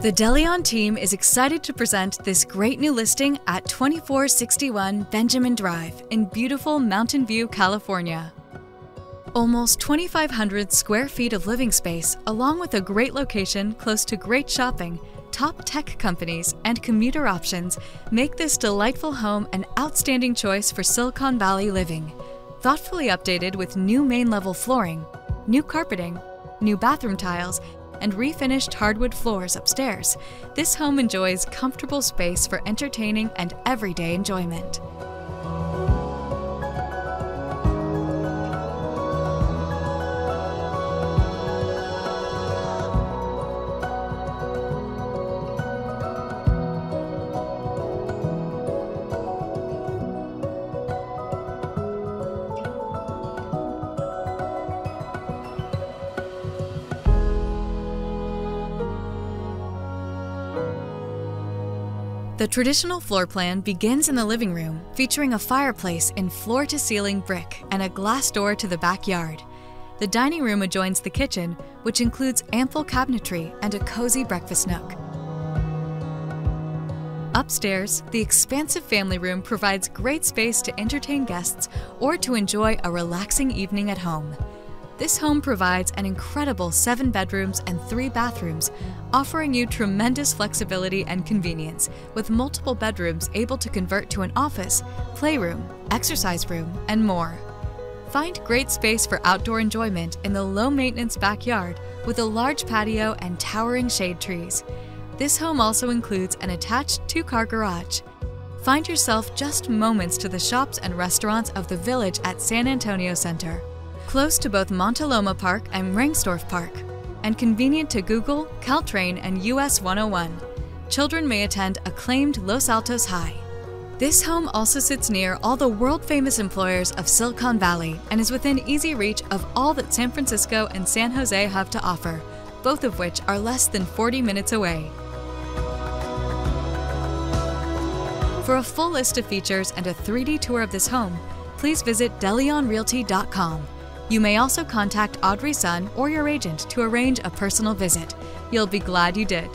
The DeLeon team is excited to present this great new listing at 2461 Benjamin Drive in beautiful Mountain View, California. Almost 2,500 square feet of living space, along with a great location close to great shopping, top tech companies, and commuter options, make this delightful home an outstanding choice for Silicon Valley living. Thoughtfully updated with new main level flooring, new carpeting, new bathroom tiles, and refinished hardwood floors upstairs, this home enjoys comfortable space for entertaining and everyday enjoyment. The traditional floor plan begins in the living room, featuring a fireplace in floor to ceiling brick and a glass door to the backyard. The dining room adjoins the kitchen, which includes ample cabinetry and a cozy breakfast nook. Upstairs, the expansive family room provides great space to entertain guests or to enjoy a relaxing evening at home. This home provides an incredible seven bedrooms and three bathrooms, offering you tremendous flexibility and convenience, with multiple bedrooms able to convert to an office, playroom, exercise room, and more. Find great space for outdoor enjoyment in the low maintenance backyard with a large patio and towering shade trees. This home also includes an attached two car garage. Find yourself just moments to the shops and restaurants of the village at San Antonio Center close to both Monta Loma Park and Rengstorff Park, and convenient to Google, Caltrain, and US 101. Children may attend acclaimed Los Altos High. This home also sits near all the world famous employers of Silicon Valley and is within easy reach of all that San Francisco and San Jose have to offer, both of which are less than 40 minutes away. For a full list of features and a 3D tour of this home, please visit DeleonRealty.com. You may also contact Audrey Sun or your agent to arrange a personal visit. You'll be glad you did.